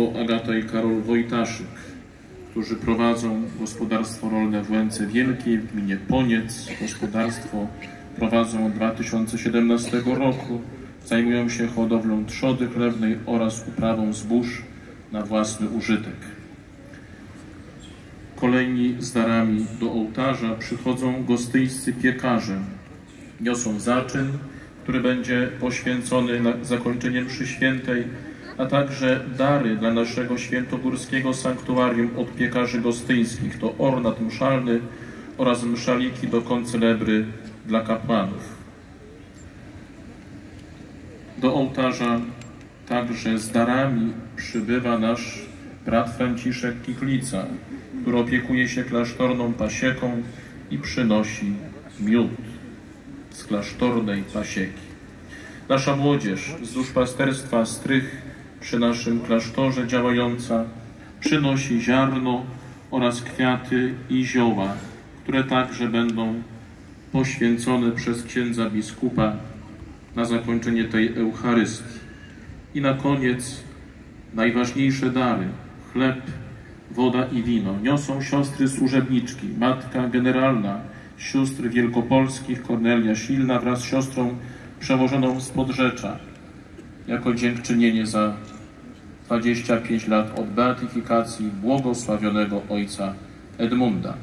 małżeństwo Agata i Karol Wojtaszyk, którzy prowadzą gospodarstwo rolne w Łęce Wielkiej w gminie Poniec. Gospodarstwo prowadzą od 2017 roku. Zajmują się hodowlą trzody chlewnej oraz uprawą zbóż na własny użytek. Kolejni z darami do ołtarza przychodzą gostyńscy piekarze. Niosą zaczyn, który będzie poświęcony na zakończenie mszy świętej, a także dary dla naszego świętogórskiego sanktuarium od piekarzy gostyńskich. To ornat mszalny oraz mszaliki do koncelebry dla kapłanów. Do ołtarza także z darami przybywa nasz brat Franciszek Kiklica, który opiekuje się klasztorną pasieką i przynosi miód z klasztornej pasieki. Nasza młodzież z duszpasterstwa Strych przy naszym klasztorze działająca przynosi ziarno oraz kwiaty i zioła, które także będą poświęcone przez księdza biskupa na zakończenie tej Eucharystii. I na koniec najważniejsze dary. Chleb, woda i wino. Niosą siostry służebniczki, matka generalna sióstr wielkopolskich Kornelia Silna wraz z siostrą przełożoną z Podrzecza jako dziękczynienie za 25 lat od beatyfikacji błogosławionego ojca Edmunda.